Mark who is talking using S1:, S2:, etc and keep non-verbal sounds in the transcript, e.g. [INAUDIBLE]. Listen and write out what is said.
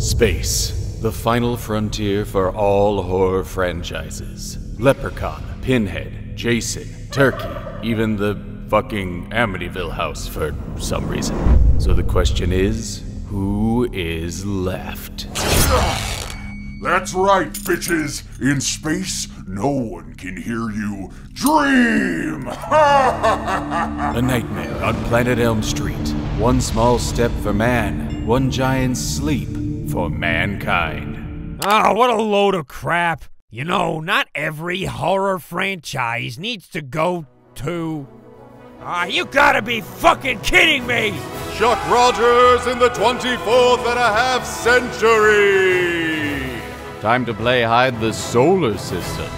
S1: Space, the final frontier for all horror franchises. Leprechaun, Pinhead, Jason, Turkey, even the fucking Amityville house for some reason. So the question is who is left?
S2: That's right, bitches. In space, no one can hear you dream. [LAUGHS]
S1: A nightmare on Planet Elm Street. One small step for man, one giant sleep for mankind.
S3: Oh, what a load of crap. You know, not every horror franchise needs to go to. Ah, you gotta be fucking kidding me!
S4: Chuck Rogers in the 24th and a half century!
S1: Time to play hide the solar system.